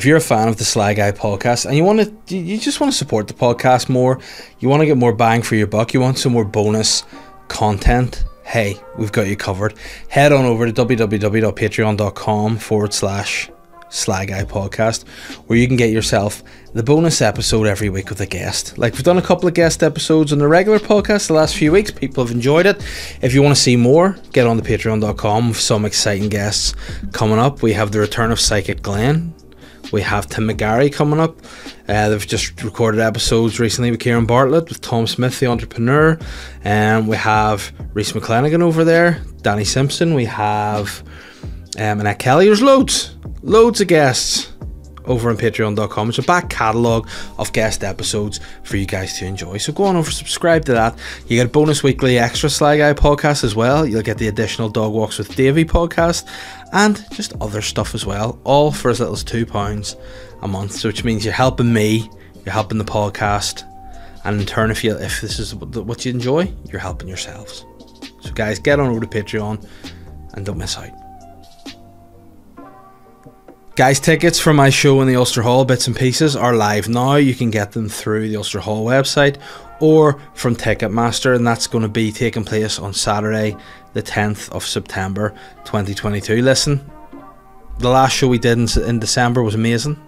if you're a fan of the Sly Guy podcast and you want to, you just want to support the podcast more, you want to get more bang for your buck, you want some more bonus content, hey, we've got you covered. Head on over to www.patreon.com forward slash Sly Guy podcast, where you can get yourself the bonus episode every week with a guest. Like we've done a couple of guest episodes on the regular podcast the last few weeks. People have enjoyed it. If you want to see more, get on the patreon.com some exciting guests coming up. We have the return of Psychic Glenn. We have Tim McGarry coming up. Uh, they've just recorded episodes recently with Ciaran Bartlett, with Tom Smith, the entrepreneur. And we have Reese McClanagan over there, Danny Simpson. We have um, Annette Kelly. There's loads, loads of guests over on patreon.com. It's a back catalogue of guest episodes for you guys to enjoy. So go on over, subscribe to that. You get a bonus weekly extra Sly Guy podcast as well. You'll get the additional Dog Walks with Davey podcast and just other stuff as well, all for as little as £2 a month. So which means you're helping me, you're helping the podcast, and in turn, if you if this is what you enjoy, you're helping yourselves. So guys, get on over to Patreon and don't miss out. Guys, tickets for my show in the Ulster Hall, Bits and Pieces, are live now. You can get them through the Ulster Hall website or from Ticketmaster, and that's going to be taking place on Saturday, the 10th of September 2022. Listen, the last show we did in, in December was amazing.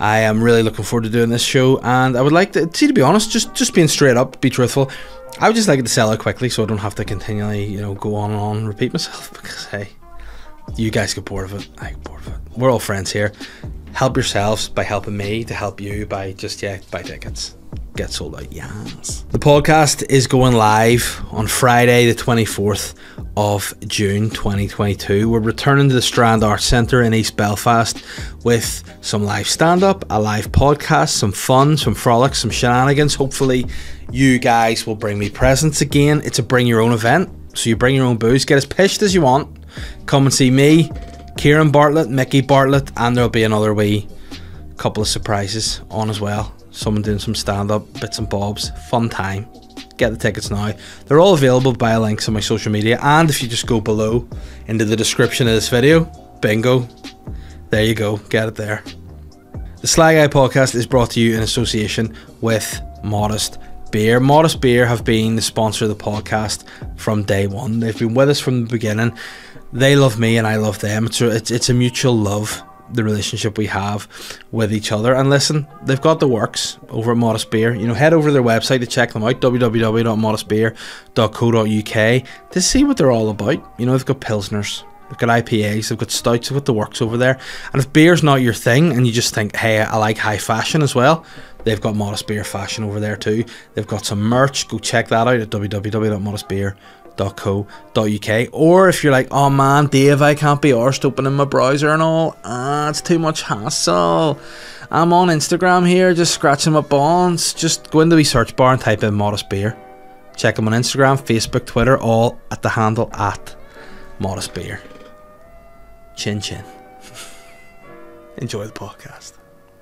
I am really looking forward to doing this show, and I would like to see, to be honest, just just being straight up, be truthful. I would just like it to sell out quickly, so I don't have to continually, you know, go on and on, and repeat myself. Because hey, you guys get bored of it. I get bored of it. We're all friends here. Help yourselves by helping me to help you by just yeah, buy tickets. Get sold out, yes. The podcast is going live on Friday, the 24th of June 2022. We're returning to the Strand Arts Centre in East Belfast with some live stand up, a live podcast, some fun, some frolics, some shenanigans. Hopefully, you guys will bring me presents again. It's a bring your own event, so you bring your own booze, get as pissed as you want Come and see me, Ciaran Bartlett, Micky Bartlett, and there'll be another wee couple of surprises on as well. Someone doing some stand up, bits and bobs. Fun time. Get the tickets now. They're all available via links on my social media, and if you just go below into the description of this video, bingo, there you go, get it there. The Sly Guy podcast is brought to you in association with Modest Beer. Modest Beer have been the sponsor of the podcast from day one. They've been with us from the beginning they love me and I love them. It's a, it's, it's a mutual love, the relationship we have with each other. And listen, they've got the works over at Modest Beer. You know, head over to their website to check them out, www.modestbeer.co.uk, to see what they're all about. You know, they've got Pilsners, they've got IPAs, they've got stouts, they've got the works over there. And if beer's not your thing and you just think, hey, I like high fashion as well, they've got Modest Beer fashion over there too. They've got some merch. Go check that out at www.modestbeer.co.uk .co.uk or if you're like oh man Dave I can't be arsed opening my browser and all. Ah, it's too much hassle. I'm on Instagram here just scratching my bones. Just go into the search bar and type in modest beer. Check them on Instagram Facebook Twitter all at the handle at modest beer. Chin chin. Enjoy the podcast.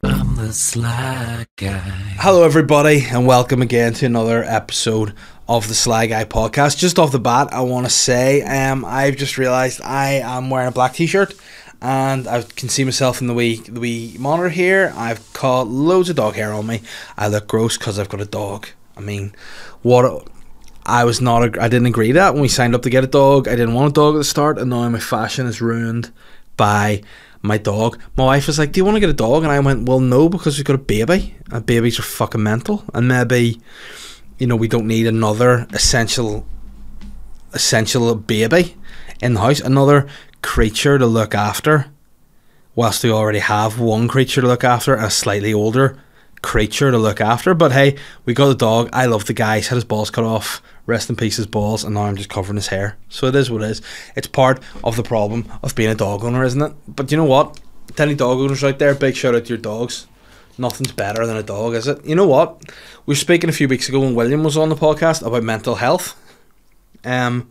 I'm the sly guy. Hello, everybody, and welcome again to another episode of the Sly Guy podcast. Just off the bat, I want to say um, I've just realised I am wearing a black t-shirt and I can see myself in the wee the wee monitor here. I've got loads of dog hair on me. I look gross because I've got a dog. I mean, what? I was not. I didn't agree to that when we signed up to get a dog. I didn't want a dog at the start, and now my fashion is ruined by my dog. My wife was like, "Do you want to get a dog?" And I went, "Well, no, because we've got a baby, and babies are fucking mental, and maybe." You know, we don't need another essential essential baby in the house, another creature to look after, whilst we already have one creature to look after, a slightly older creature to look after. But hey, we got a dog. I love the guy. He's had his balls cut off. Rest in peace, his balls, and now I'm just covering his hair. So it is what it is. It's part of the problem of being a dog owner, isn't it? But you know what? To any dog owners out there, big shout out to your dogs nothing's better than a dog, is it? You know what? We were speaking a few weeks ago when William was on the podcast about mental health. Um,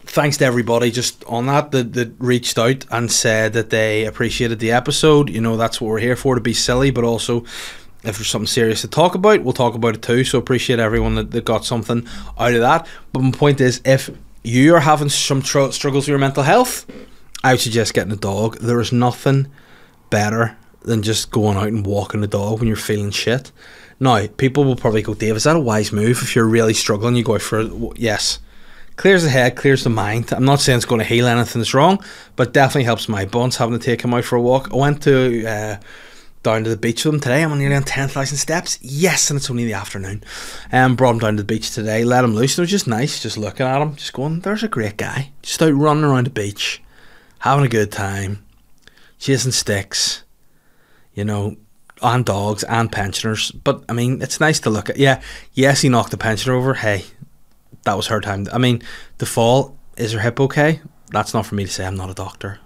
thanks to everybody just on that, that that reached out and said that they appreciated the episode. You know, that's what we're here for to be silly, but also if there's something serious to talk about, we'll talk about it too. So appreciate everyone that, that got something out of that. But my point is, if you are having some tr- struggles with your mental health, I would suggest getting a dog. There is nothing better than just going out and walking the dog when you're feeling shit. Now, people will probably go, Dave, is that a wise move? If you're really struggling, you go for it. Yes. Clears the head, clears the mind. I'm not saying it's going to heal anything that's wrong, but definitely helps my bones having to take him out for a walk. I went to uh, down to the beach with him today. I'm nearly on 10,000 steps. Yes, and it's only the afternoon. Um, brought him down to the beach today, let him loose. And It was just nice, just looking at him, just going, there's a great guy. Just out running around the beach, having a good time, chasing sticks, you know, and dogs and pensioners. But I mean, it's nice to look at. Yeah, yes, he knocked the pensioner over. Hey, that was her time. I mean, the fall is her hip okay? That's not for me to say. I'm not a doctor.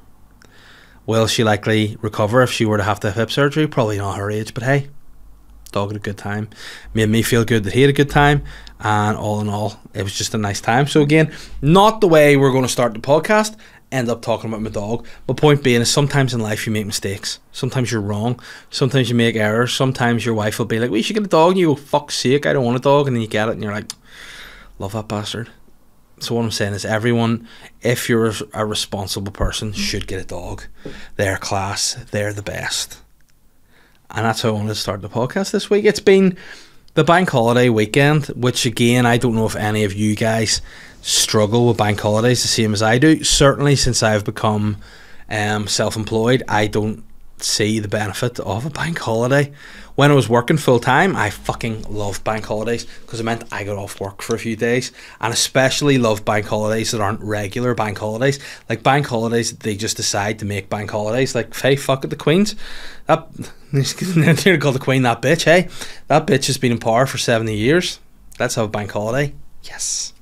Will she likely recover if she were to have to have hip surgery? Probably not her age, but hey, dog had a good time. Made me feel good that he had a good time, and all in all, it was just a nice time. So again, not the way we're going to start the podcast end up talking about my dog. But point being is sometimes in life you make mistakes. Sometimes you're wrong. Sometimes you make errors. Sometimes your wife will be like, "We should get a dog," and you go, "Fuck's sake, I don't want a dog," and then you get it, and you're like, "Love that bastard." So what I'm saying is, everyone, if you're a responsible person, should get a dog. They're class. They're the best. And that's how I wanted to start the podcast this week. It's been the bank holiday weekend, which again, I don't know if any of you guys struggle with bank holidays the same as I do. Certainly, since I've become um, self employed, I don't see the benefit of a bank holiday. When I was working full time, I fucking loved bank holidays because it meant I got off work for a few days, and especially love bank holidays that aren't regular bank holidays. Like bank holidays, they just decide to make bank holidays. Like, hey, fuck it, the Queen's that they're called the Queen. That bitch, hey, that bitch has been in power for seventy years. Let's have a bank holiday. Yes.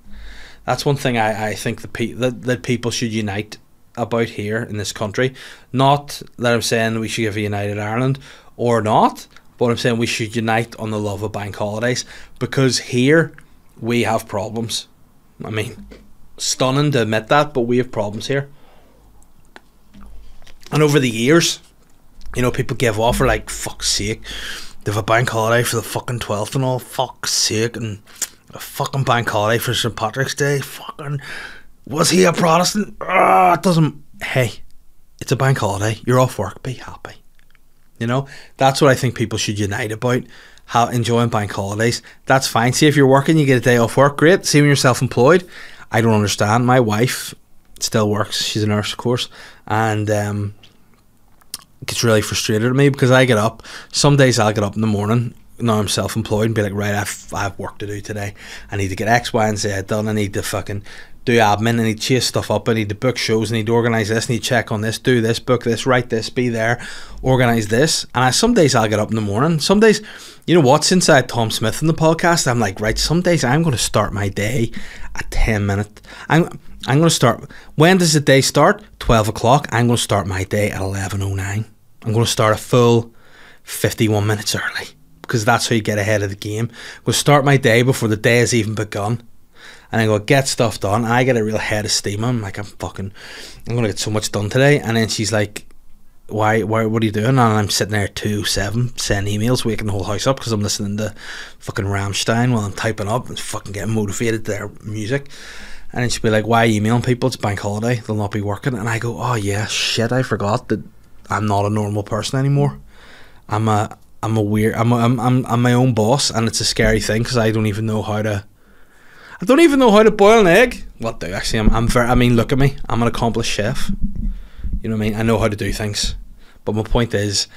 That's one thing I, I think the pe- that, that people should unite about here in this country. Not that I'm saying we should give a united Ireland or not, but I'm saying we should unite on the love of bank holidays because here we have problems. I mean, stunning to admit that, but we have problems here. And over the years, you know, people give off for like, fuck's sake, they have a bank holiday for the fucking 12th and all, fuck's sake, and a fucking bank holiday for St. Patrick's Day. Fucking was he a Protestant? Ah, it doesn't. Hey, it's a bank holiday. You're off work. Be happy. You know that's what I think people should unite about. How enjoying bank holidays. That's fine. See if you're working, you get a day off work. Great. See when you're self-employed. I don't understand. My wife still works. She's a nurse, of course, and um, gets really frustrated at me because I get up. Some days I'll get up in the morning now I'm self employed and be like, right, I've, I have work to do today. I need to get X, Y, and Z done. I need to fucking do admin. I need to chase stuff up. I need to book shows. I need to organise this. I need to check on this, do this, book this, write this, be there, organise this. And I, some days I'll get up in the morning. Some days, you know what, since I had Tom Smith in the podcast, I'm like, right, some days I'm going to start my day at 10 minutes. I'm, I'm going to start, when does the day start? 12 o'clock. I'm going to start my day at 11.09. I'm going to start a full 51 minutes early because that's how you get ahead of the game. Go start my day before the day has even begun. And I go get stuff done. I get a real head of steam. I'm like, I'm fucking, I'm gonna get so much done today. And then she's like, why, why, what are you doing? And I'm sitting there two seven, sending emails, waking the whole house up because I'm listening to fucking Rammstein while I'm typing up and fucking getting motivated to their music. And then she'd be like, why emailing people? It's bank holiday. They'll not be working. And I go, oh yeah, shit, I forgot that I'm not a normal person anymore. I'm a, I'm a weird. I'm, I'm I'm I'm my own boss, and it's a scary thing because I don't even know how to. I don't even know how to boil an egg. What do actually? I'm I'm very. I mean, look at me. I'm an accomplished chef. You know what I mean? I know how to do things, but my point is,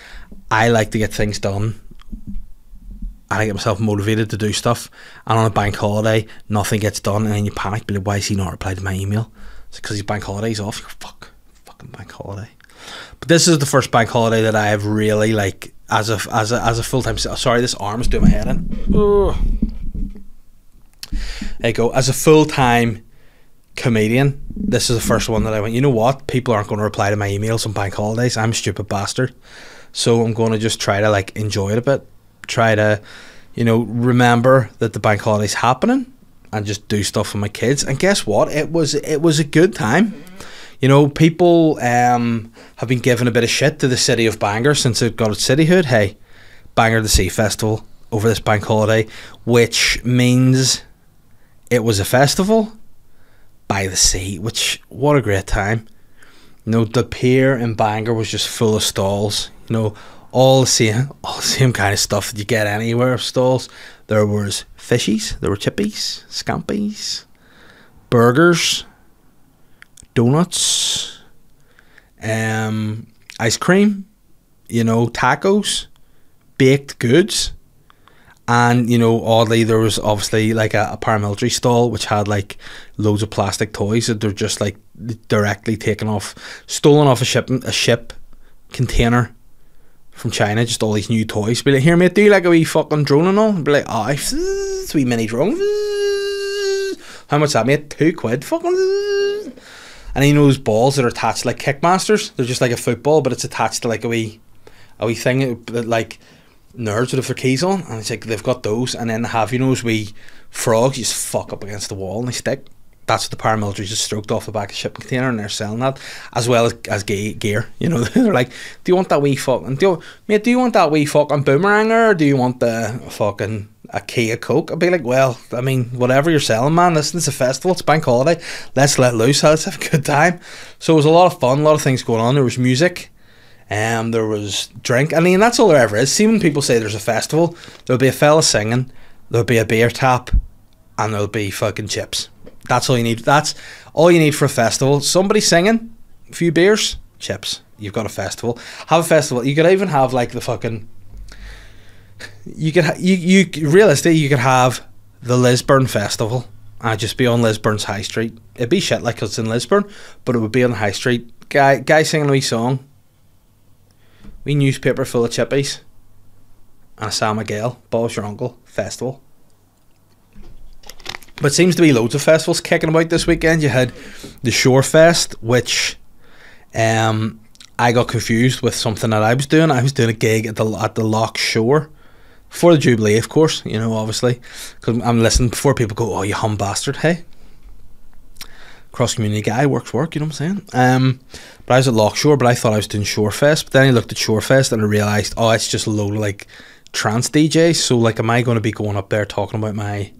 I like to get things done. I get myself motivated to do stuff, and on a bank holiday, nothing gets done, and then you panic. But why is he not replied to my email? It's because his bank holiday's off. Fuck, fucking bank holiday. But this is the first bank holiday that I have really like as a as a as a full time. Sorry, this arm is doing my head in. Ugh. There you go. As a full time comedian, this is the first one that I went. You know what? People aren't going to reply to my emails on bank holidays. I'm a stupid bastard. So I'm going to just try to like enjoy it a bit. Try to, you know, remember that the bank holiday's happening and just do stuff for my kids. And guess what? It was it was a good time. You know, people um, have been giving a bit of shit to the city of Bangor since it got its cityhood. Hey, Bangor the Sea Festival over this bank holiday, which means it was a festival by the sea, which, what a great time. You know, the pier in Bangor was just full of stalls. You know, all the same, all the same kind of stuff that you get anywhere of stalls. There was fishies, there were chippies, scampies, burgers, donuts, um, ice cream, you know, tacos, baked goods. And, you know, oddly, there was obviously like a, a paramilitary stall which had like loads of plastic toys that they're just like directly taken off, stolen off a ship, a ship container from China, just all these new toys. Be like, here, mate, do you like a wee fucking drone and all? Be like, oh, it's wee mini drone. How much that, mate? Two quid. Fucking. And he knows balls that are attached like kickmasters. They're just like a football, but it's attached to like a wee, a wee thing that like nerds would have their keys on. And it's like they've got those, and then they have you know those wee frogs you just fuck up against the wall and they stick. That's what the paramilitary just stroked off the back of the shipping container, and they're selling that as well as, as gay gear. You know, they're like, "Do you want that wee fucking? Do you, mate? Do you want that wee fucking boomeranger, or do you want the fucking a key of coke?" I'd be like, "Well, I mean, whatever you're selling, man. Listen, it's a festival. It's bank holiday. Let's let loose. Let's have a good time." So it was a lot of fun, a lot of things going on. There was music. Um, there was drink. I mean, that's all there ever is. See, when people say there's a festival, there'll be a fella singing, there'll be a beer tap, and there'll be fucking chips. That's all you need. That's all you need for a festival. Somebody singing, a few beers, chips. You've got a festival. Have a festival. You could even have like the fucking. You could you you realistically you could have the Lisburn festival and just be on Lisburn's high street. It'd be shit like it's in Lisburn, but it would be on the high street. Guy guy singing a wee song. We newspaper full of chippies. And a Sam McGill, Bob's your uncle festival. But seems to be loads of festivals kicking about this weekend. You had the Shore Fest, which um, I got confused with something that I was doing. I was doing a gig at the at the Lough Shore for the Jubilee, of course. You know, obviously, because I'm listening before people go, "Oh, you hum bastard!" Hey, cross community guy works work. You know what I'm saying? Um, but I was at Lough Shore, but I thought I was doing Shore Fest. But then I looked at Shore Fest and I realised, oh, it's just a load of like trance DJs. So like, am I going to be going up there talking about my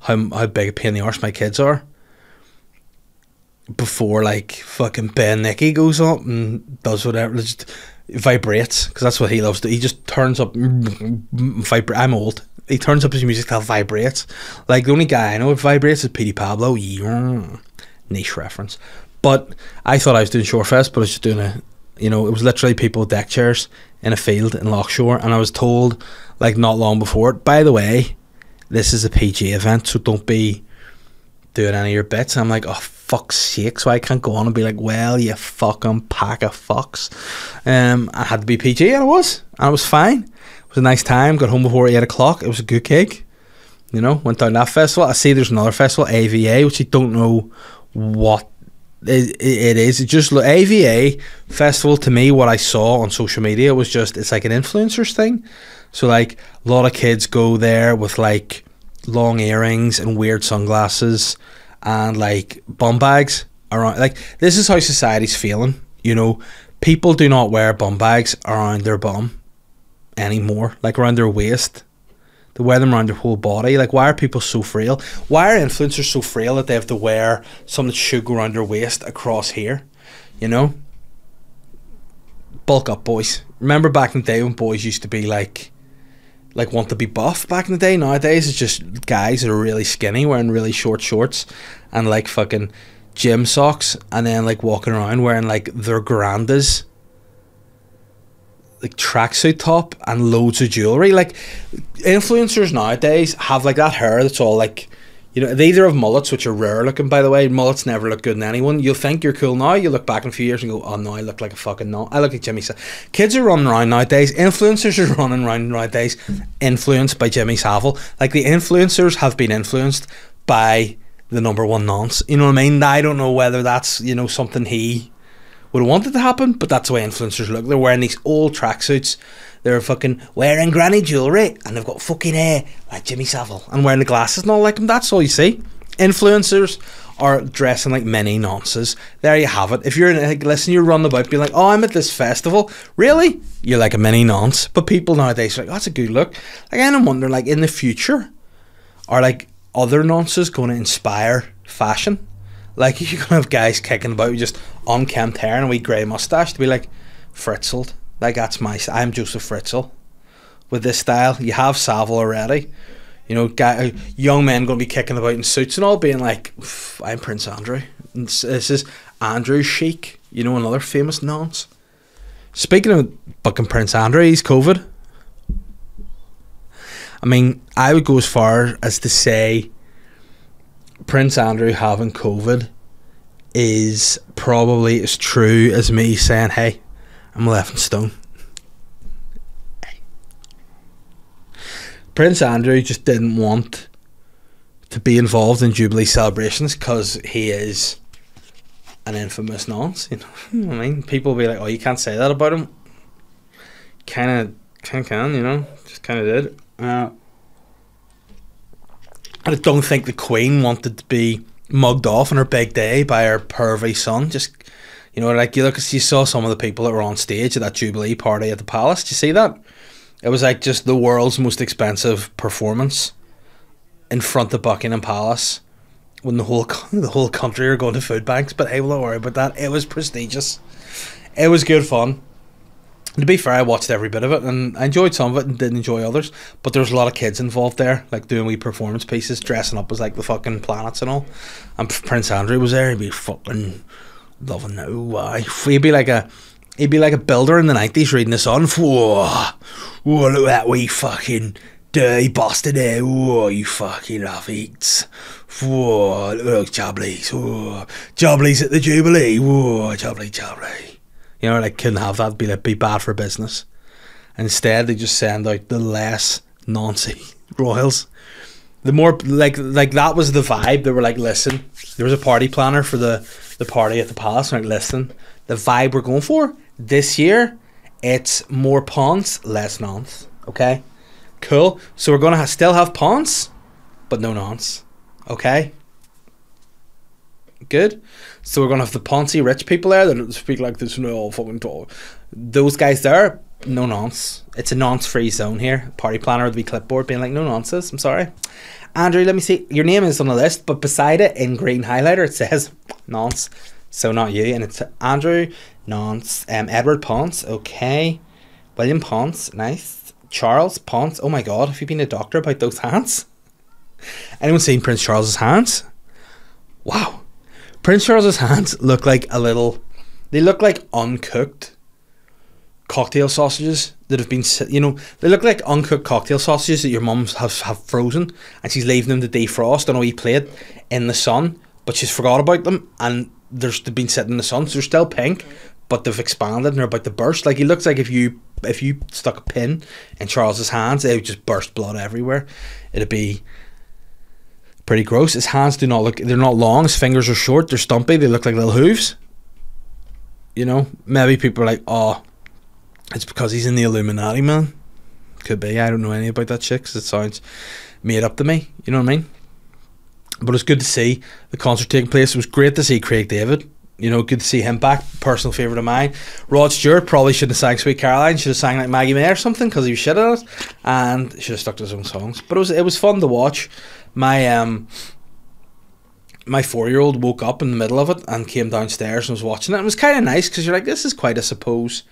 how how big a pain in the arse my kids are before like fucking Ben Nicky goes up and does whatever, just vibrates because that's what he loves. To, he just turns up. Vibra- I'm old. He turns up his music that vibrates. Like the only guy I know that vibrates is Petey Pablo. Niche reference. But I thought I was doing Shorefest, but I was just doing a, you know, it was literally people with deck chairs in a field in Lough Shore, and I was told like not long before. It. By the way, this is a PG event, so don't be doing any of your bits. I'm like, oh fuck's sake, so I can't go on and be like, well, you fucking pack of fucks. Um, I had to be PG, and I was, and it was fine. It was a nice time. Got home before eight o'clock. It was a good gig. You know, went down that festival. I see there's another festival, AVA, which I don't know what it, it is. It just AVA festival to me. What I saw on social media was just it's like an influencers thing. So like a lot of kids go there with like long earrings and weird sunglasses and like bum bags around. Like this is how society's feeling. You know, people do not wear bum bags around their bum anymore, like around their waist. They wear them around their whole body. Like, why are people so frail? Why are influencers so frail that they have to wear something that should go around their waist across here? You know? Bulk up, boys. Remember back in the day when boys used to be like, like want to be buff back in the day. Nowadays, it's just guys that are really skinny, wearing really short shorts, and like fucking gym socks, and then like walking around wearing like their grandas, like tracksuit top and loads of jewelry. Like influencers nowadays have like that hair that's all like. You know, they either have mullets, which are rare looking, by the way. Mullets never look good in anyone. You'll think you're cool now. You look back in a few years and go, oh no, I look like a fucking no. I look like Jimmy. Savile. Kids are running around nowadays. Influencers are running around nowadays, influenced by Jimmy Savile. Like the influencers have been influenced by the number one nonce. You know what I mean? I don't know whether that's you know something he would have wanted to happen, but that's the way influencers look. They're wearing these old tracksuits. They're fucking wearing granny jewellery and they've got fucking hair like Jimmy Savile and wearing the glasses and all like them. That's all you see. Influencers are dressing like many nonces. There you have it. If you're in, like, listen, you're running about being like, oh, I'm at this festival. Really? You're like a mini nonce. But people nowadays are like, oh, that's a good look. Like, I'm wondering, like, in the future, are like other nonces going to inspire fashion? Like, you're going to have guys kicking about just unkempt hair and a wee grey mustache to be like Fritzled. Like that's my. I'm Joseph Fritzl. With this style, you have Savile already. You know, guy, uh, young men going to be kicking about in suits and all, being like, "I'm Prince Andrew." And this is Andrew Chic. You know, another famous nonce. Speaking of fucking Prince Andrew, he's COVID. I mean, I would go as far as to say Prince Andrew having COVID is probably as true as me saying, "Hey, I'm left in stone." Prince Andrew just didn't want to be involved in Jubilee celebrations because he is an infamous nonce. You know, I mean, people will be like, "Oh, you can't say that about him." Kind of, kind can, you know, just kind of did. Uh, I don't think the Queen wanted to be mugged off on her big day by her pervy son. Just, you know, like you look, you saw some of the people that were on stage at that Jubilee party at the Palace. Did you see that? It was like just the world's most expensive performance in front of Buckingham Palace when the whole the whole country are going to food banks. But hey, well, don't worry about that. It was prestigious. It was good fun. To be fair, I watched every bit of it and I enjoyed some of it and didn't enjoy others. But there was a lot of kids involved there, like doing wee performance pieces, dressing up as like the fucking planets and all. And Prince Andrew was there. He'd be fucking loving. Why? He'd be like a he'd be like a builder in the nineties reading the Sun. Whoa, whoa, look at that wee fucking dirty bastard there. Whoa, you fucking love eats. Whoa, look, Jobblies. Whoa, Jobblies at the Jubilee. Whoa, Jubilee, Jubilee. You know, like couldn't have that. Be like be bad for business. Instead, they just send out the less nancy royals. The more like like that was the vibe. They were like, listen, there was a party planner for the the party at the palace. Like, listen, the vibe we're going for this year, it's more ponce, less nonce. Okay, cool. So we're gonna ha- still have ponce, but no nonce. Okay. Good. So we're gonna have the Ponzi rich people there that speak like this. No fucking talk. Those guys there, no nonce. It's a nonce-free zone here. Party planner with the clipboard being like, no nonsense. I'm sorry, Andrew. Let me see. Your name is on the list, but beside it in green highlighter it says nonce. So not you, and it's Andrew nonce. Um, Edward Ponce. Okay. William Ponce. Nice. Charles Ponce. Oh my God, have you been a doctor about those hands? Anyone seen Prince Charles's hands? Wow. Prince Charles's hands look like a little. They look like uncooked cocktail sausages that have been, you know, they look like uncooked cocktail sausages that your mums have, have frozen and she's leaving them to defrost on a wee plate in the sun, but she's forgot about them and there's they've been sitting in the sun, so they're still pink, but they've expanded and they're about to burst. Like he looks like if you if you stuck a pin in Charles's hands, it would just burst blood everywhere. It'd be pretty gross. His hands do not look they're not long, his fingers are short, they're stumpy, they look like little hooves. You know, maybe people are like, oh, it's because he's in the Illuminati, man. Could be. I don't know any about that shit because it sounds made up to me. You know what I mean? But it's good to see the concert taking place. It was great to see Craig David. You know, good to see him back. Personal favourite of mine. Rod Stewart probably shouldn't have sang Sweet Caroline. Should have sang like Maggie May or something because he was shit at it. And should have stuck to his own songs. But it was it was fun to watch. My um my four year old woke up in the middle of it and came downstairs and was watching it. It was kind of nice because you're like, this is quite, I suppose,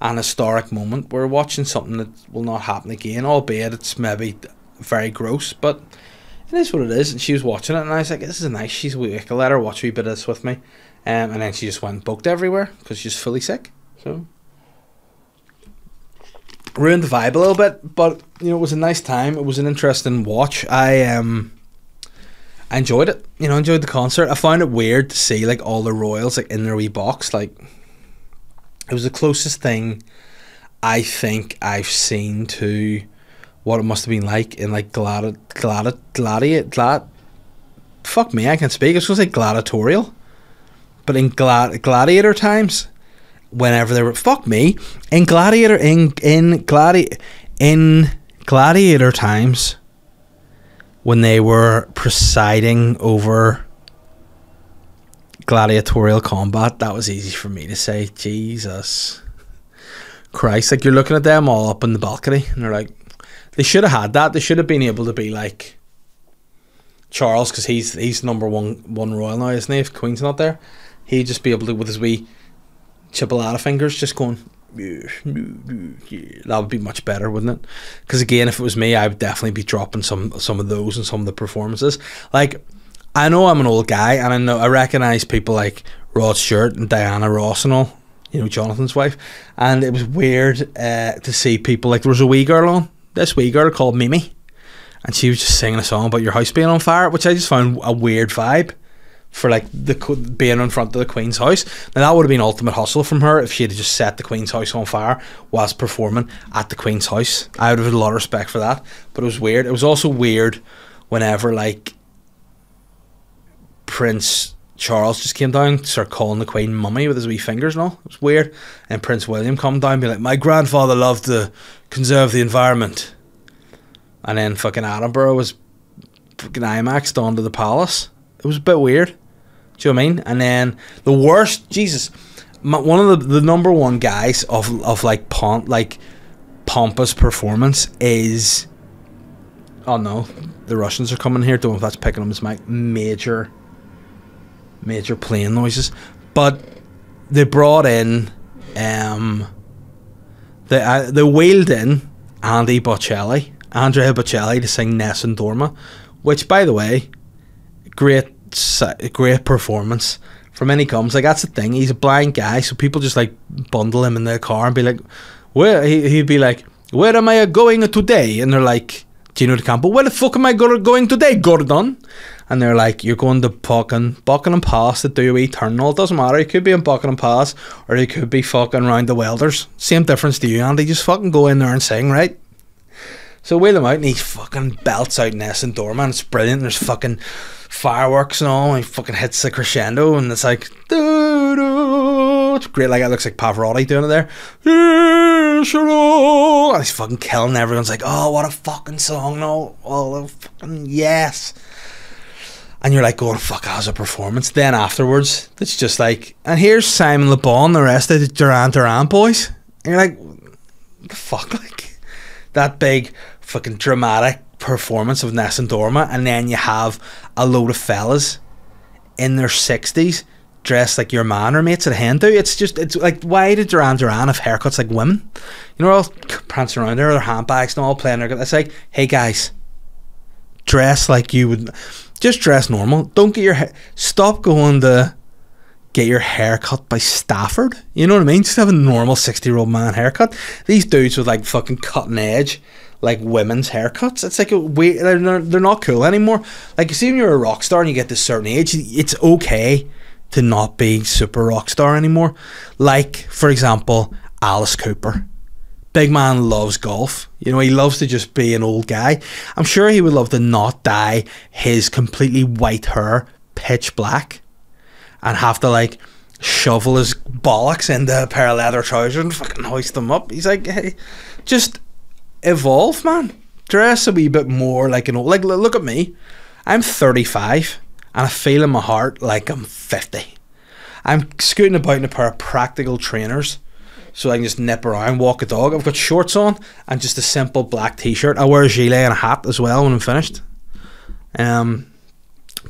an historic moment. We're watching something that will not happen again, albeit it's maybe very gross, but it is what it is. And she was watching it, and I was like, "This is nice." She's weak. I'll let her watch a wee bit of this with me, um, and then she just went booked everywhere because she's fully sick. So ruined the vibe a little bit, but you know, it was a nice time. It was an interesting watch. I um. I enjoyed it, you know. Enjoyed the concert. I found it weird to see like all the royals like in their wee box, like it was the closest thing I think I've seen to what it must have been like in like gladi gladi gladiator glad fuck me I can't speak I was gonna say gladiatorial but in glad gladiator times whenever they were fuck me in gladiator in in gladi in gladiator times when they were presiding over gladiatorial combat, that was easy for me to say. Jesus Christ. Like you're looking at them all up in the balcony and they're like they should have had that. They should have been able to be like Charles because he's he's number one one royal now, isn't he? If Queen's not there, he'd just be able to with his wee chipolata fingers just going. That would be much better, wouldn't it? Because again, if it was me, I would definitely be dropping some some of those and some of the performances. Like, I know I'm an old guy, and I know I recognize people like Rod Stewart and Diana Ross and all. You know, Jonathan's wife, and it was weird uh, to see people like there was a wee girl on this wee girl called Mimi, and she was just singing a song about your house being on fire, which I just found a weird vibe for like the being in front of the Queen's house. Now that would have been ultimate hustle from her if she had just set the Queen's house on fire whilst performing at the Queen's house. I would have had a lot of respect for that. But it was weird. It was also weird whenever like Prince Charles just came down, start calling the Queen mummy with his wee fingers and all. It was weird. And Prince William come down and be like, My grandfather loved to conserve the environment. And then fucking Attenborough was fucking IMAXed onto the palace. It was a bit weird. Do you know what I mean? And then the worst, Jesus, my, one of the, the number one guys of of like pomp, like pompous performance is. Oh no, the Russians are coming here. Don't know if that's picking up his mic. Major major plane noises. But they brought in, um, they uh, they wheeled in Andy Bocelli, Andrea Bocelli to sing Nessun Dorma, which by the way, great great performance from any comes. Like that's the thing. He's a blind guy, so people just like bundle him in their car and be like, "Where?" He, he'd be like, "Where am I going today?" And they're like, "Do de know the camp? But where the fuck am I going today, Gordon?" and they're like, you're going to Buchan, Buckingham Pass to do a wee turn. It doesn't matter. It could be in Buckingham Pass or it could be fucking around the welders. Same difference to you, Andy. Just fucking go in there and sing, right? So wheel him out and he fucking belts out Dorma and it's brilliant. There's fucking fireworks and all and he fucking hits the crescendo and it's like. It's great like it looks like Pavarotti doing it there. And he's fucking killing everyone's like, oh what a fucking song no oh fucking yes and you're like going, fuck, how's a performance? Then afterwards, it's just like, and here's Simon Le Bon, the rest of the Duran Duran boys. And you're like, the fuck, like, that big fucking dramatic performance of Nessun Dorma, and then you have a load of fellas in their 60s dressed like your man or mates at hen do. It's just, it's like, why did Duran Duran have haircuts like women? You know, all prancing around there, their handbags and all playing their, it's like, hey guys, dress like you would just dress normal. Don't get your hair. Stop going to get your hair cut by Stafford. You know what I mean? Just have a normal sixty-year-old man haircut. These dudes with like fucking cutting edge, like women's haircuts. It's like a way they're, they're not cool anymore. Like you see, when you're a rock star and you get to a certain age, it's okay to not be super rock star anymore. Like for example, Alice Cooper big man loves golf. You know, he loves to just be an old guy. I'm sure he would love to not dye his completely white hair pitch black and have to like shovel his bollocks into a pair of leather trousers and fucking hoist them up. He's like, hey, just evolve, man. Dress a wee bit more like an old. Like, look at me. I'm 35 and I feel in my heart like I'm 50. I'm scooting about in a pair of practical trainers so I can just nip around, walk a dog. I've got shorts on and just a simple black t-shirt. I wear a gilet and a hat as well when I'm finished. Um,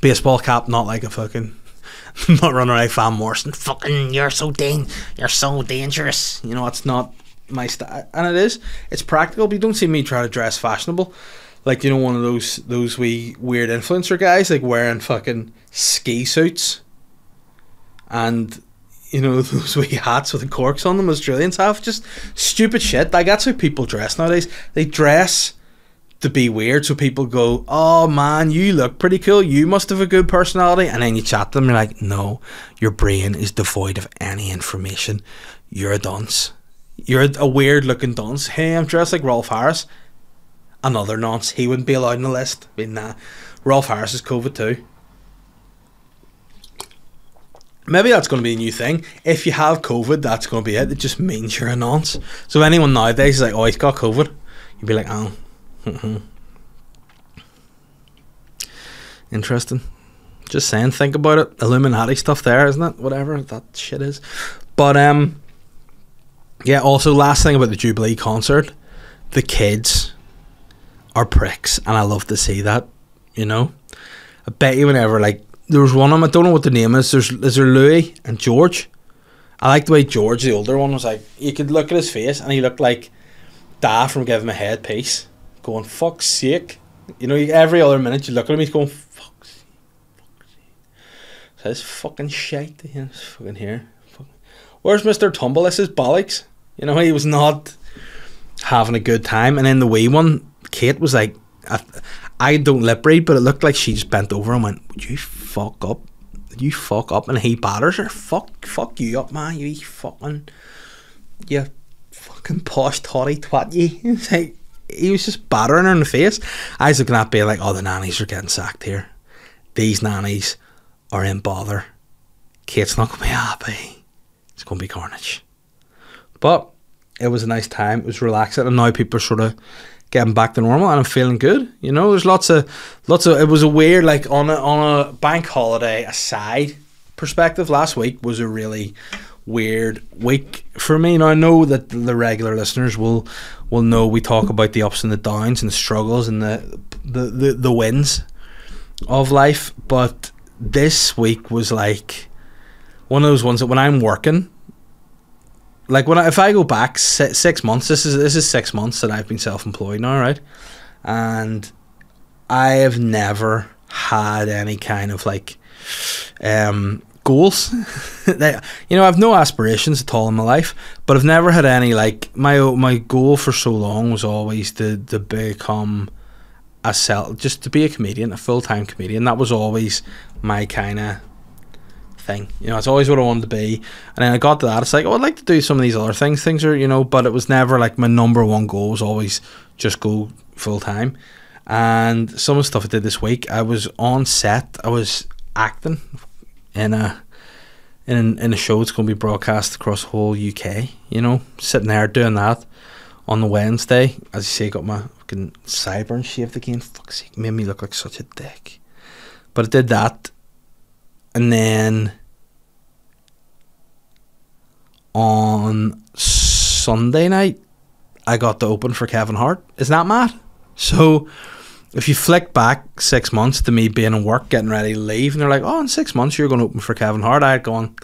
baseball cap, not like a fucking, not running around Van Morrison. Fucking, you're so dang, you're so dangerous. You know, it's not my style, and it is. It's practical, but you don't see me try to dress fashionable. Like you know, one of those those wee weird influencer guys, like wearing fucking ski suits and you know, those wee hats with the corks on them Australians have. Just stupid shit. Like that's how people dress nowadays. They dress to be weird, so people go, "Oh man, you look pretty cool. You must have a good personality." And then you chat to them, you're like, "No, your brain is devoid of any information. You're a dunce. You're a weird looking dunce. Hey, I'm dressed like Rolf Harris. Another nonce. He wouldn't be allowed in the list. I mean, nah. Rolf Harris is COVID too. Maybe that's going to be a new thing. If you have COVID, that's going to be it. It just means you're a nonce. So anyone nowadays is like, oh, he's got COVID, you'd be like, oh. Mm-hmm. Interesting. Just saying, think about it. Illuminati stuff there, isn't it? Whatever that shit is. But um, yeah. Also, last thing about the Jubilee concert, the kids are pricks, and I love to see that. You know, I bet you whenever like there was one of them. I don't know what the name is. There's is there Louis and George. I like the way George, the older one, was like. You could look at his face, and he looked like Da from Give My Head Peace, going fuck's sake. You know, every other minute you look at him, he's going fuck's sake. Fuck's sake. Says fucking shite him. Fucking here. Where's Mister Tumble? This is bollocks. You know, he was not having a good time. And then the wee one, Kate was like, I, I don't lip read, but it looked like she just bent over and went, Would you fuck up? You fuck up? And he batters her. Fuck, fuck you up, man. You fucking, you fucking posh toddy twat you. like, he was just battering her in the face. I was looking at being like, Oh, the nannies are getting sacked here. These nannies are in bother. Kate's not going to be happy. It's going to be carnage. But it was a nice time. It was relaxing, and now people are sort of getting back to normal, and I'm feeling good. You know, there's lots of lots of. It was a weird like on a on a bank holiday aside perspective. Last week was a really weird week for me. Now I know that the regular listeners will will know we talk about the ups and the downs and the struggles and the the the, the wins of life, but this week was like one of those ones that when I'm working like when I, if I go back six, months, this is this is six months that I've been self-employed now, right? And I have never had any kind of like um, goals. you know, I've no aspirations at all in my life, but I've never had any like my my goal for so long was always to to become a self, just to be a comedian, a full time comedian. That was always my kind of thing. You know, it's always what I wanted to be. And then I got to that. It's like, oh, I'd like to do some of these other things. Things are, you know, but it was never like my number one goal was always just go full time. And some of the stuff I did this week, I was on set. I was acting in a in in a show that's going to be broadcast across the whole UK. You know, sitting there doing that on the Wednesday. As you say, got my fucking sideburns shaved again. Fuck's sake, made me look like such a dick. But I did that, and then on Sunday night, I got to open for Kevin Hart. Isn't that mad? So, if you flick back six months to me being in work, getting ready to leave, and they're like, oh, in six months you're going to open for Kevin Hart, I had gone,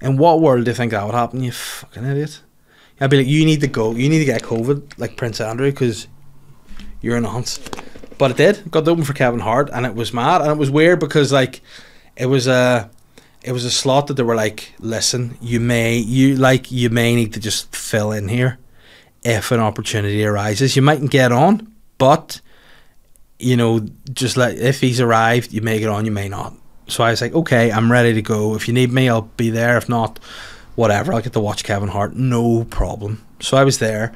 in what world do you think that would happen, you fucking idiot? I'd be like, you need to go, you need to get COVID, like Prince Andrew, because you're an aunt. But it did. Got open for Kevin Hart, and it was mad, and it was weird because, like, it was a it was a slot that they were like, listen, you may you like you may need to just fill in here if an opportunity arises. You mightn't get on, but you know, just like if he's arrived, you may get on, you may not. So I was like, okay, I'm ready to go. If you need me, I'll be there. If not, whatever. I'll get to watch Kevin Hart, no problem. So I was there.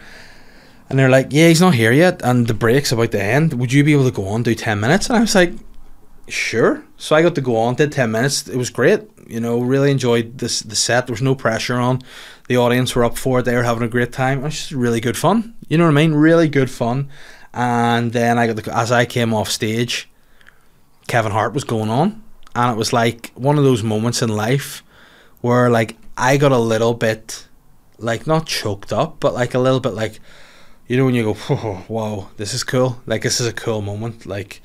And they're like, yeah, he's not here yet, and the break's about to end. Would you be able to go on, do 10 minutes? And I was like, sure. So I got to go on, did 10 minutes. It was great. You know, really enjoyed this the set. There was no pressure on. The audience were up for it. They were having a great time. It was just really good fun. You know what I mean? Really good fun. And then I got the, as I came off stage, Kevin Hart was going on, and it was like one of those moments in life where like I got a little bit like not choked up, but like a little bit like you know when you go, oh, wow, this is cool. Like this is a cool moment. Like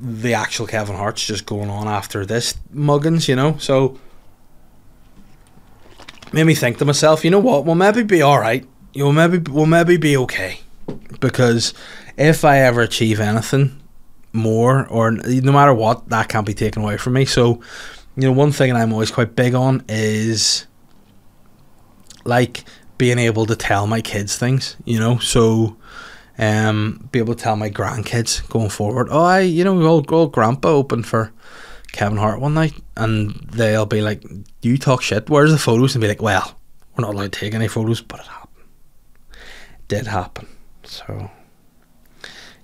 the actual Kevin Hart's just going on after this Muggins, you know. So made me think to myself, you know what? We'll maybe be all right. You know, maybe we'll maybe be okay because if I ever achieve anything more or no matter what, that can't be taken away from me. So you know, one thing that I'm always quite big on is like being able to tell my kids things. You know, so um, be able to tell my grandkids going forward, oh, I, you know, old, old grandpa opened for Kevin Hart one night, and they'll be like, you talk shit, where's the photos? And be like, well, we're not allowed to take any photos, but it happened. It did happen. So,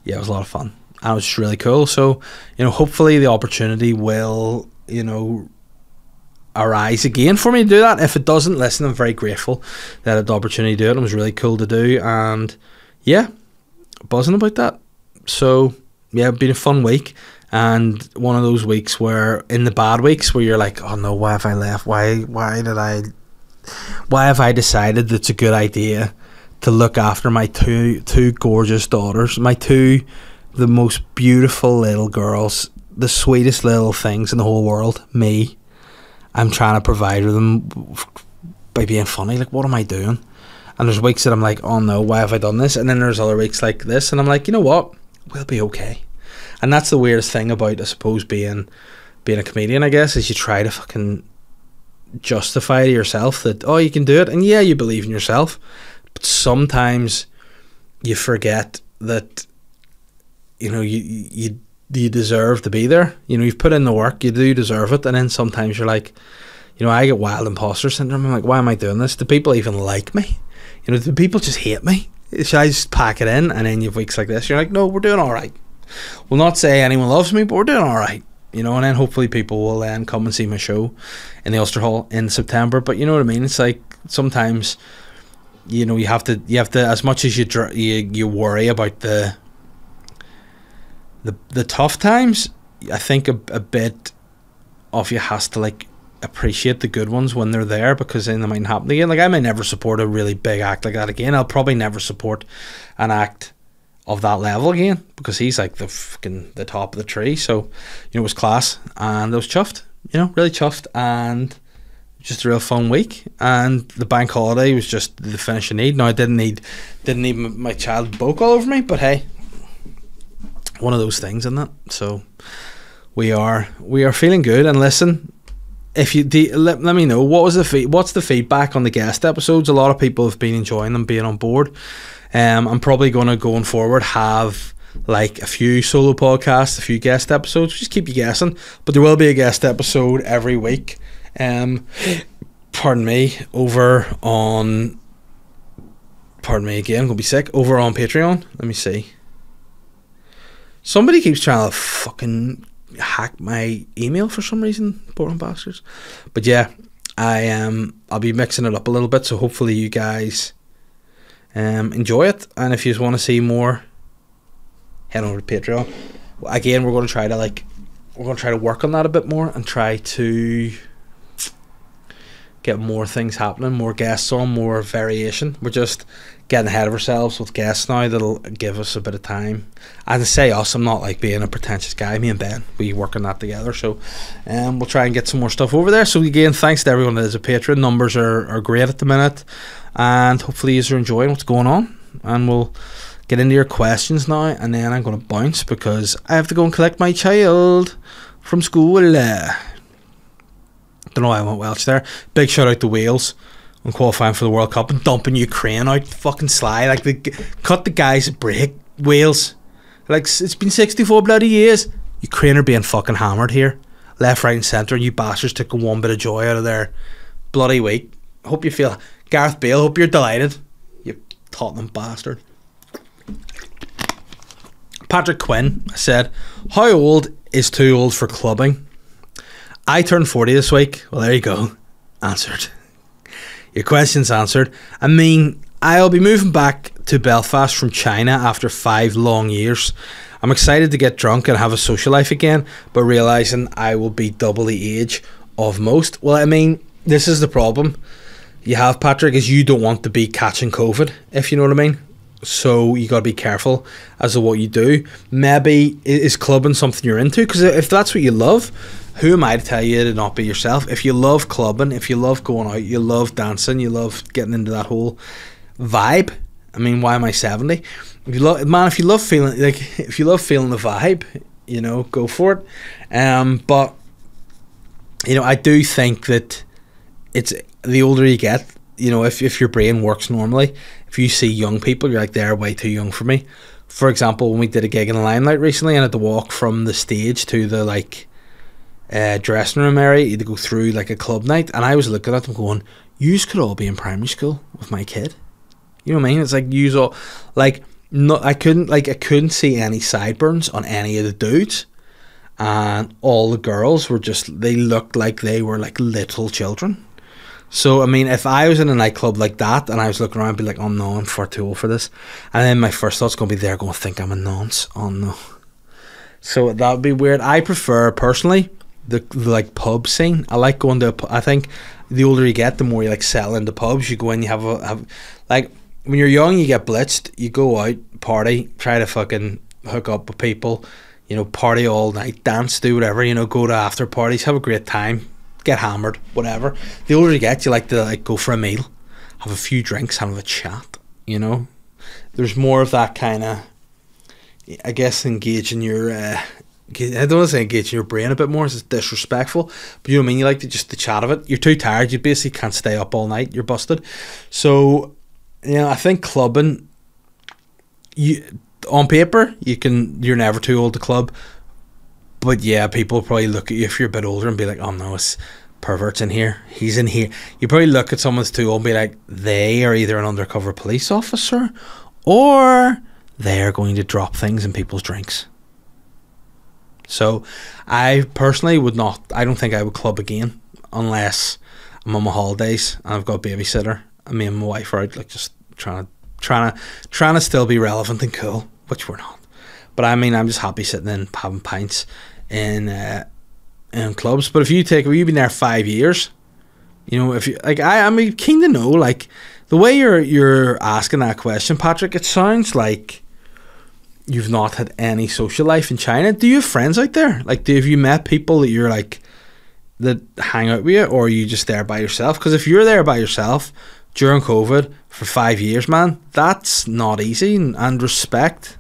yeah, it was a lot of fun. And it was just really cool. So, you know, hopefully the opportunity will, you know, arise again for me to do that. If it doesn't, listen, I'm very grateful that I had the opportunity to do it. It was really cool to do. And yeah, buzzing about that. So yeah, been a fun week and one of those weeks where in the bad weeks where you're like, oh no, why have I left? Why why did I? Why have I decided it's a good idea to look after my two two gorgeous daughters, my two the most beautiful little girls the sweetest little things in the whole world. Me, I'm trying to provide them by being funny. Like, what am I doing? And there's weeks that I'm like, oh no, why have I done this? And then there's other weeks like this, and I'm like, you know what? We'll be okay. And that's the weirdest thing about, I suppose, being being a comedian. I guess is you try to fucking justify to yourself that oh you can do it, and yeah, you believe in yourself, but sometimes you forget that you know you you you deserve to be there. You know you've put in the work, you do deserve it, and then sometimes you're like, you know, I get wild imposter syndrome. I'm like, why am I doing this? Do people even like me? You know, do people just hate me? Should I just pack it in? And then you have weeks like this, you're like, no, we're doing all right. We'll not say anyone loves me, but we're doing all right. You know, and then hopefully people will then come and see my show in the Ulster Hall in September. But you know what I mean? It's like sometimes, you know, you have to, you have to, as much as you you, you worry about the the the tough times, I think a, a bit of you has to like appreciate the good ones when they're there because then they might happen again. Like I may never support a really big act like that again. I'll probably never support an act of that level again because he's like the fucking the top of the tree. So, you know, it was class and I was chuffed, you know, really chuffed and just a real fun week. And the bank holiday was just the finish I need. Now I didn't need didn't need my child boke all over me, but hey, one of those things, isn't it? So we are we are feeling good. And listen, if you de- let, let me know what was the fee- what's the feedback on the guest episodes. A lot of people have been enjoying them, being on board. Um, I'm probably going to going forward have like a few solo podcasts, a few guest episodes. Just keep you guessing, but there will be a guest episode every week. Um, pardon me, over on. Pardon me again. I'm gonna be sick. Over on Patreon. Let me see. Somebody keeps trying to fucking hack my email for some reason, boring bastards. But yeah, I um I'll be mixing it up a little bit, so hopefully you guys um enjoy it. And if you just want to see more, head over to Patreon. Again, we're going to try to like we're going to try to work on that a bit more and try to get more things happening, more guests on, more variation. We're just getting ahead of ourselves with guests now that'll give us a bit of time. And to say us, I'm not like being a pretentious guy. Me and Ben, we work on that together. So um, we'll try and get some more stuff over there. So again, thanks to everyone that is a patron. Numbers are, are great at the minute. And hopefully you're enjoying what's going on. And we'll get into your questions now. And then I'm going to bounce because I have to go and collect my child from school. Don't know why I went Welsh there. Big shout out to Wales on qualifying for the World Cup and dumping Ukraine out fucking sly. Like they cut the guys break. Wales, like it's been sixty four bloody years. Ukraine are being fucking hammered here, left, right, and centre. And you bastards took a one bit of joy out of their bloody week. Hope you feel Gareth Bale. Hope you're delighted. You Tottenham bastard. Patrick Quinn said, "How old is too old for clubbing?" I turned forty this week. Well, there you go. Answered. Your question's answered. I mean, I'll be moving back to Belfast from China after five long years. I'm excited to get drunk and have a social life again, but realizing I will be double the age of most. Well, I mean, this is the problem you have, Patrick, is you don't want to be catching COVID, if you know what I mean. So you got to be careful as to what you do. Maybe is clubbing something you're into? Because if that's what you love, who am I to tell you to not be yourself? If you love clubbing, if you love going out, you love dancing, you love getting into that whole vibe. I mean, why am I seventy? If you love, man, if you love feeling like, if you love feeling the vibe, you know, go for it. Um, but you know, I do think that it's the older you get, you know, if if your brain works normally, if you see young people, you're like they're way too young for me. For example, when we did a gig in the Limelight recently, and I had to walk from the stage to the like uh, dressing room area, to go through like a club night, and I was looking at them going, "You could all be in primary school with my kid." You know what I mean? It's like you all like no, I couldn't like I couldn't see any sideburns on any of the dudes, and all the girls were just they looked like they were like little children. So I mean, if I was in a nightclub like that and I was looking around, I'd be like, "Oh no, I'm far too old for this," and then my first thought's gonna be they're gonna think I'm a nonce. Oh no. So that would be weird. I prefer personally the, the like pub scene. I like going to. I think the older you get, the more you like sell in the pubs. You go in, you have a have like when you're young, you get blitzed. You go out, party, try to fucking hook up with people. you know, party all night, dance, do whatever, you know, go to after parties, have a great time, get hammered, whatever. The older you get, you like to like go for a meal, have a few drinks, have a chat, you know. There's more of that kind of, I guess, engaging your. Uh, I don't want to say engaging your brain a bit more. It's disrespectful, but you know what I mean. You like to just the chat of it. You're too tired. You basically can't stay up all night. You're busted. So, you know, I think clubbing. You on paper, you can. You're never too old to club, but yeah, people probably look at you if you're a bit older and be like, "Oh no, it's perverts in here. He's in here." You probably look at someone's too old and be like, "They are either an undercover police officer, or they are going to drop things in people's drinks." So, I personally would not. I don't think I would club again unless I'm on my holidays and I've got a babysitter. And me and my wife are out like just trying to trying to trying to still be relevant and cool which we're not. But I mean, I'm just happy sitting in having pints in uh, in clubs. But if you take, if you've been there five years, you know, if you like, I I'm keen to know like the way you're you're asking that question, Patrick. It sounds like you've not had any social life in China. Do you have friends out there? Like, do have you met people that you're like that hang out with you, or are you just there by yourself? Because if you're there by yourself during COVID for five years, man, that's not easy. And respect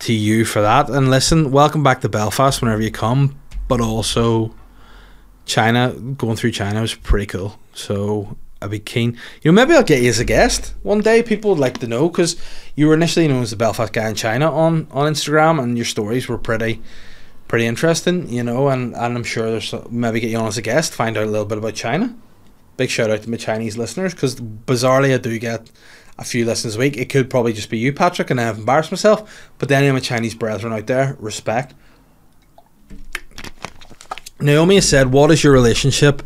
to you for that. And listen, welcome back to Belfast whenever you come, but also China, going through China was pretty cool. So I'd be keen. You know, maybe I'll get you as a guest one day. People would like to know because you were initially known as the Belfast guy in China on, on Instagram, and your stories were pretty pretty interesting. You know, and, and I'm sure there's maybe get you on as a guest, find out a little bit about China big shout out to my Chinese listeners because bizarrely I do get a few listens a week. It could probably just be you, Patrick, and I've embarrassed myself. But then my Chinese brethren out there, respect. Naomi has said, What is your relationship?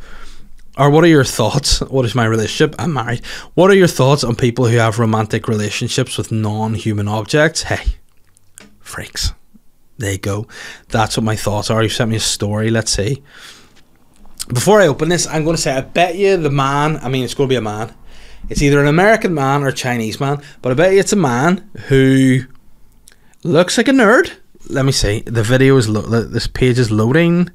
Or what are your thoughts? What is my relationship? I'm married. What are your thoughts on people who have romantic relationships with non human objects? Hey, freaks. There you go. That's what my thoughts are. You sent me a story. Let's see before I open this, I'm going to say I bet you the man. I mean, it's going to be a man. It's either an American man or a Chinese man, but I bet you it's a man who looks like a nerd. Let me see. The video is lo- this page is loading.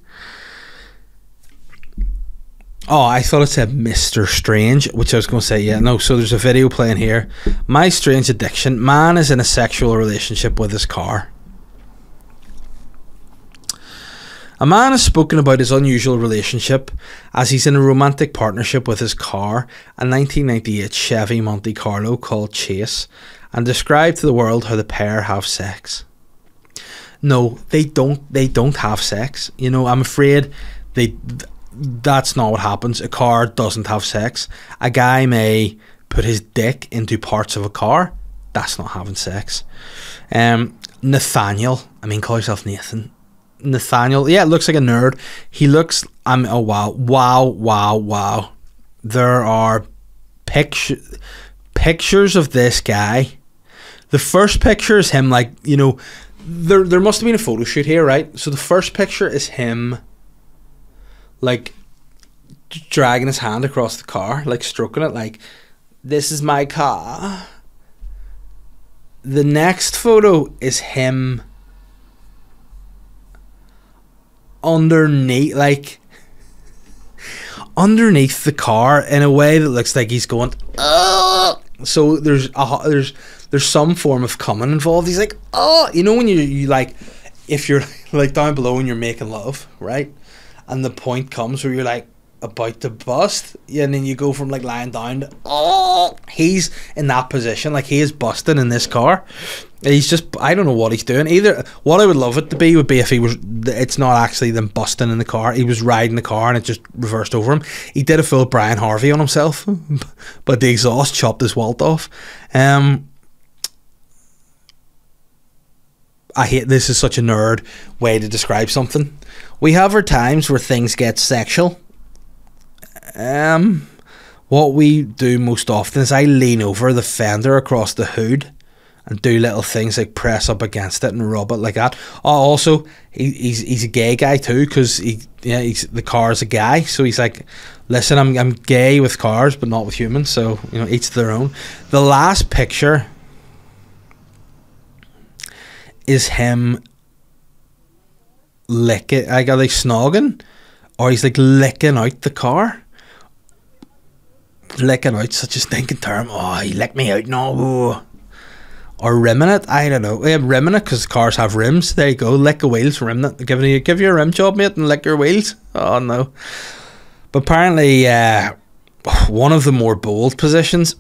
Oh, I thought it said Mr. Strange, which I was going to say, yeah, no. So there's a video playing here. My strange addiction. Man is in a sexual relationship with his car. A man has spoken about his unusual relationship as he's in a romantic partnership with his car, a 1998 Chevy Monte Carlo called Chase, and described to the world how the pair have sex. No, they don't. They don't have sex. You know, I'm afraid they. That's not what happens. A car doesn't have sex. A guy may put his dick into parts of a car. That's not having sex. Um, Nathaniel. I mean, call yourself Nathan. Nathaniel. Yeah, looks like a nerd. He looks. I'm. Oh wow, wow, wow, wow. There are picture pictures of this guy. The first picture is him, like you know. There, there must have been a photo shoot here, right? So the first picture is him, like dragging his hand across the car, like stroking it, like this is my car. The next photo is him underneath, like underneath the car in a way that looks like he's going. So there's a there's there's some form of coming involved. He's like, oh, you know when you you like if you're like down below and you're making love, right? And the point comes where you're like about to bust, and then you go from like lying down to oh, he's in that position, like he is busting in this car, He's just I don't know what he's doing. Either what I would love it to be would be if he was it's not actually them busting in the car. He was riding the car and it just reversed over him. He did a full Brian Harvey on himself, but the exhaust chopped his walt off. Um I hate this is such a nerd way to describe something. We have our times where things get sexual. Um what we do most often is I lean over the fender across the hood and do little things like press up against it and rub it like that. Oh, also he, he's he's a gay guy too because he yeah he's the car's a guy, so he's like, listen, I'm I'm gay with cars but not with humans, so you know each their own. The last picture is him licking, like are they snogging, or he's like licking out the car. Licking out such a stinking term. Oh, he licked me out. No. Or rimming it. I don't know. Yeah, rimming it because cars have rims. There you go. Lick the wheels, rim it. Give you give you a rim job, mate, and lick your wheels. Oh no. But apparently, uh, one of the more bold positions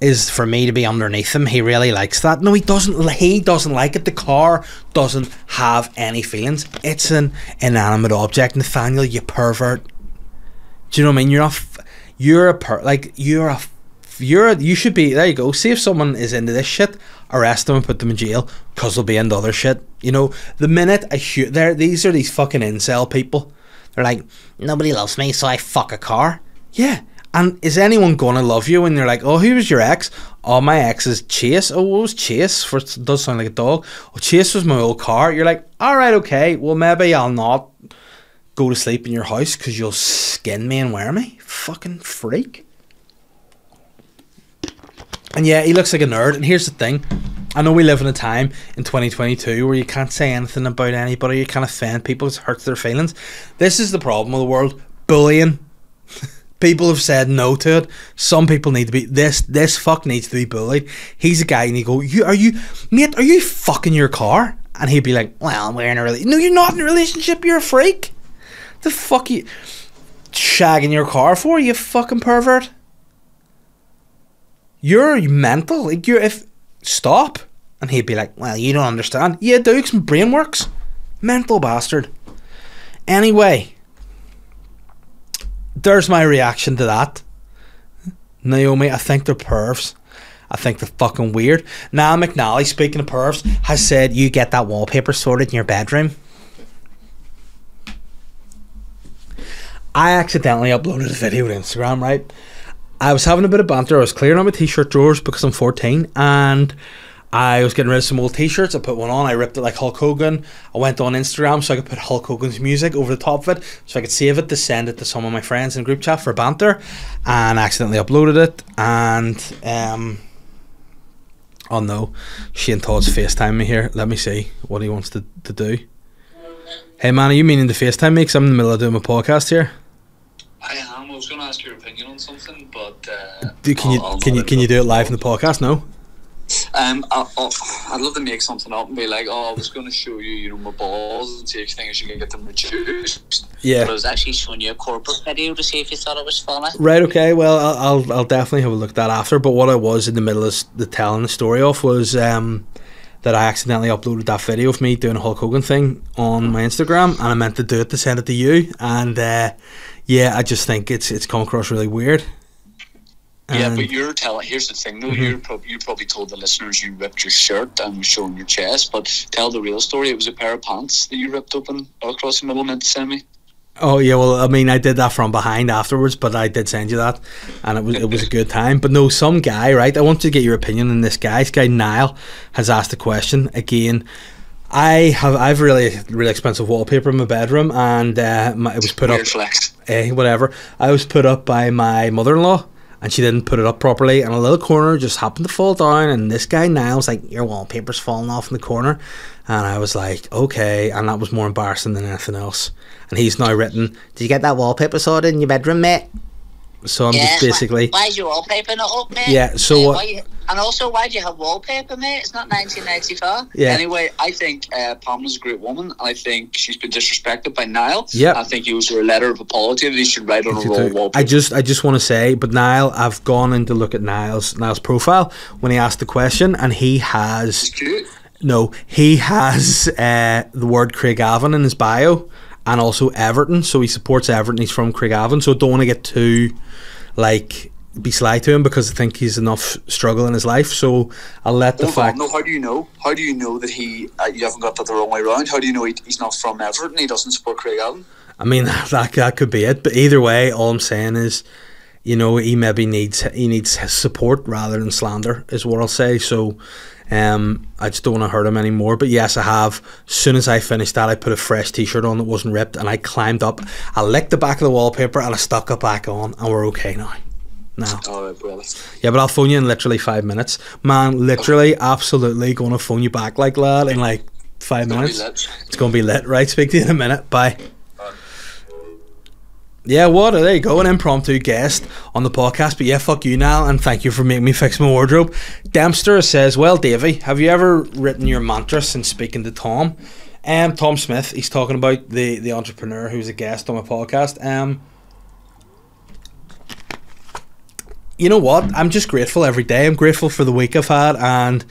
is for me to be underneath him. He really likes that. No, he doesn't. He doesn't like it. The car doesn't have any feelings. It's an inanimate object. Nathaniel, you pervert. Do you know what I mean? You're not. You're a per. Like you're a. You're a, you should be there. You go. See if someone is into this shit, arrest them and put them in jail because they'll be into other shit. You know, the minute I shoot there, these are these fucking incel people. They're like, nobody loves me, so I fuck a car. Yeah, and is anyone gonna love you when you're like, oh, who was your ex? Oh, my ex is Chase. Oh, what was Chase? For it does sound like a dog. Oh, Chase was my old car. You're like, all right, okay. Well, maybe I'll not go to sleep in your house because you'll skin me and wear me. Fucking freak. And yeah, he looks like a nerd. And here's the thing. I know we live in a time in 2022 where you can't say anything about anybody. You can't offend people. It hurts their feelings. This is the problem with the world. Bullying. People have said no to it. Some people need to be this. This fuck needs to be bullied. He's a guy, and he go, "You are you, mate? Are you fucking your car?" And he'd be like, "Well, we're in a relationship. No, you're not in a relationship. You're a freak. The fuck you shagging your car for? You fucking pervert. You're mental. Like you're if stop." And he'd be like, "Well, you don't understand. Yeah, Duke's brain works. Mental bastard." Anyway there's my reaction to that. Naomi, I think they're pervs. I think they're fucking weird. Niall McNally, speaking of pervs, has said you get that wallpaper sorted in your bedroom. I accidentally uploaded a video to Instagram, right? I was having a bit of banter. I was clearing out my t-shirt drawers because I'm 14 and I was getting rid of some old t-shirts. I put one on. I ripped it like Hulk Hogan. I went on Instagram so I could put Hulk Hogan's music over the top of it, so I could save it to send it to some of my friends in group chat for banter. And I accidentally uploaded it. And um, oh no, Shane Todd's FaceTime me here. Let me see what he wants to, to do. Hey man, are you meaning to FaceTime me? Cause I'm in the middle of doing my podcast here. I am. I was going to ask your opinion on something, but uh, do, can you can you can you do it live in the podcast? No. Um, I, would love to make something up and be like, oh, I was going to show you, you know, my balls and see if things you should get them reduced. Yeah. But I was actually showing you a corporate video to see if you thought it was funny. Right. Okay. Well, I'll I'll, I'll definitely have a look at that after. But what I was in the middle of the telling the story off was um that I accidentally uploaded that video of me doing a Hulk Hogan thing on my Instagram, and I meant to do it to send it to you, and uh, yeah, I just think it's it's come across really weird. Yeah, but you're telling. Here's the thing, though. Mm-hmm. You're prob- you probably told the listeners you ripped your shirt and was showing your chest, but tell the real story. It was a pair of pants that you ripped open across the middle send me. Oh yeah, well, I mean, I did that from behind afterwards, but I did send you that, and it was it was a good time. But no, some guy, right? I want to get your opinion on this guy. This guy Niall has asked a question again. I have I've really really expensive wallpaper in my bedroom, and uh, my, it was put Weird up. Flex. Eh, whatever. I was put up by my mother in law and she didn't put it up properly and a little corner just happened to fall down and this guy Niall's like your wallpaper's falling off in the corner. And I was like okay and that was more embarrassing than anything else. And he's now written did you get that wallpaper sorted in your bedroom mate so I'm just basically. Why, is your wallpaper not up, mate? Yeah. So what? You, and also, why do you have wallpaper, mate? It's not 1994. Yeah. Anyway, I think uh, Pamela's a great woman. I think she's been disrespected by Niall. Yeah. I think he was her a letter of apology that he should write on a roll wallpaper. I just, I just want to say, but Niall, I've gone in to look at Niall's Niall's profile when he asked the question, and he has. No, he has uh, the word Craigavon in his bio and also Everton. So he supports Everton. He's from Craigavon. So don't want to get too like be sly to him because I think he's enough struggle in his life. So I'll let the Hold fact. On, no, how do you know? How do you know that he? Uh, you haven't got that the wrong way around. How do you know he, he's not from Everton? He doesn't support Craigavon. I mean that that could be it. But either way, all I'm saying is. You know, he maybe needs he needs support rather than slander, is what I'll say. So, um, I just don't want to hurt him anymore. But yes, I have. As soon as I finished that, I put a fresh T-shirt on that wasn't ripped, and I climbed up. I licked the back of the wallpaper, and I stuck it back on, and we're okay now. Now. All right, brother. Yeah, but I'll phone you in literally five minutes, man. Literally, okay. absolutely going to phone you back, like lad, in like five minutes. It's going to be lit. Right, speak to you in a minute. Bye. Yeah, what? There you go, an impromptu guest on the podcast. But yeah, fuck you, Niall, and thank you for making me fix my wardrobe. Dempster says, Well, Davey, have you ever written your mantra since speaking to Tom? Um, Tom Smith, he's talking about the, the entrepreneur who's a guest on my podcast. Um, you know what? I'm just grateful every day. I'm grateful for the week I've had, and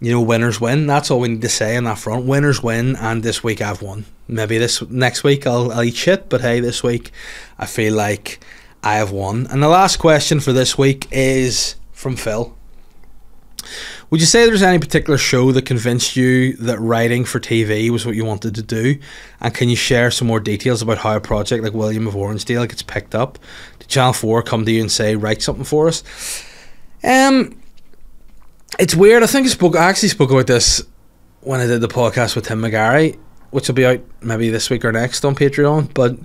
you know, winners win. That's all we need to say on that front. Winners win, and this week I've won. Maybe this next week I'll, I'll eat shit, but hey, this week I feel like I have won. And the last question for this week is from Phil. Would you say there's any particular show that convinced you that writing for TV was what you wanted to do? And can you share some more details about how a project like William of Orangedale gets picked up? Did Channel 4 come to you and say, write something for us? Um, it's weird. I think I spoke. I actually spoke about this when I did the podcast with Tim McGarry, which will be out maybe this week or next on Patreon. But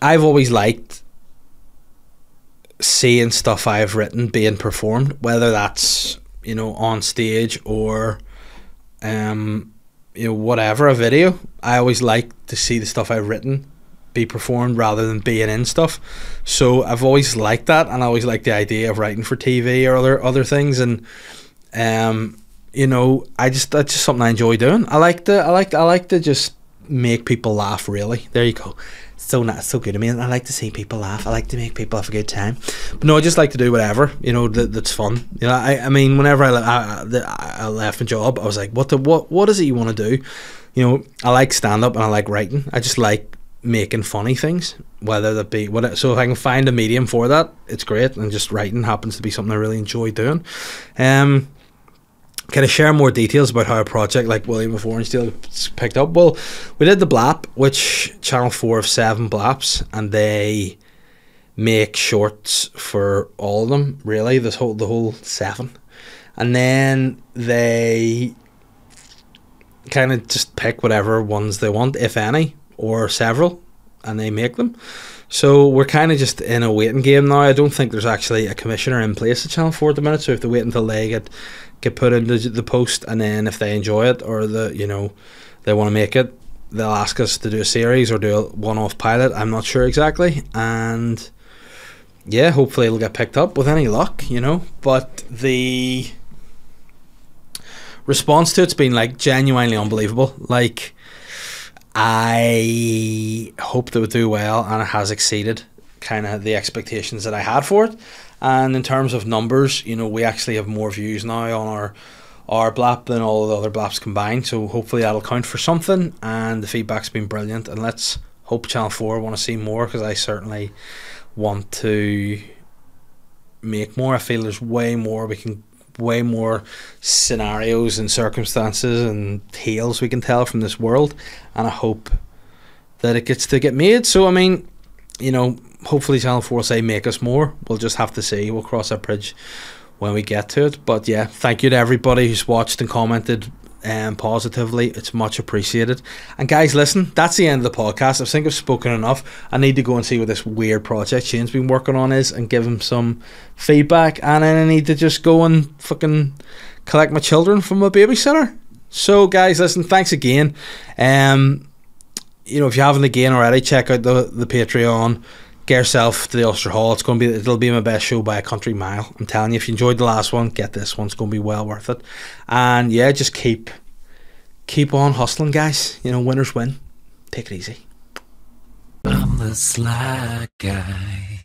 I've always liked seeing stuff I've written being performed, whether that's you know on stage or um you know whatever a video. I always like to see the stuff I've written be performed rather than being in stuff. So I've always liked that, and I always like the idea of writing for TV or other other things. And um, you know, I just that's just something I enjoy doing. I like to I like I like to just make people laugh. Really, there you go. So not so good. I mean, I like to see people laugh. I like to make people have a good time. But no, I just like to do whatever you know that, that's fun. You know, I I mean, whenever I I, I left a job, I was like, what the what what is it you want to do? You know, I like stand up and I like writing. I just like making funny things, whether that be what. So if I can find a medium for that, it's great. And just writing happens to be something I really enjoy doing. Um, can I share more details about how a project like William of Orangedale picked up? Well, we did the Blap, which Channel Four of seven Blaps, and they make shorts for all of them. Really, this whole the whole seven, and then they kind of just pick whatever ones they want, if any or several, and they make them. So we're kind of just in a waiting game now. I don't think there's actually a commissioner in place at Channel Four at the minute, so have to wait until they get get put into the post, and then if they enjoy it or the you know they want to make it, they'll ask us to do a series or do a one-off pilot. I'm not sure exactly, and yeah, hopefully it'll get picked up with any luck, you know. But the response to it's been like genuinely unbelievable. Like I hoped it would do well, and it has exceeded kind of the expectations that I had for it. And in terms of numbers, you know, we actually have more views now on our our blap than all the other blaps combined. So hopefully that'll count for something. And the feedback's been brilliant. And let's hope Channel Four want to see more because I certainly want to make more. I feel there's way more we can way more scenarios and circumstances and tales we can tell from this world, and I hope that it gets to get made. So I mean, you know, hopefully Channel Four say make us more. We'll just have to see. We'll cross that bridge when we get to it. But yeah, thank you to everybody who's watched and commented um, positively. It's much appreciated. And guys, listen, that's the end of the podcast. I think I've spoken enough. I need to go and see what this weird project Shane's been working on is and give him some feedback. And then I need to just go and fucking collect my children from a babysitter. So, guys, listen, thanks again. Um, you know, if you haven't again already, check out the the Patreon. Get yourself to the Ulster Hall. It's going to be it'll be my best show by a country mile. I'm telling you, if you enjoyed the last one, get this one. It's going to be well worth it. And yeah, just keep keep on hustling, guys. You know, winners win. Take it easy. I'm the sly guy.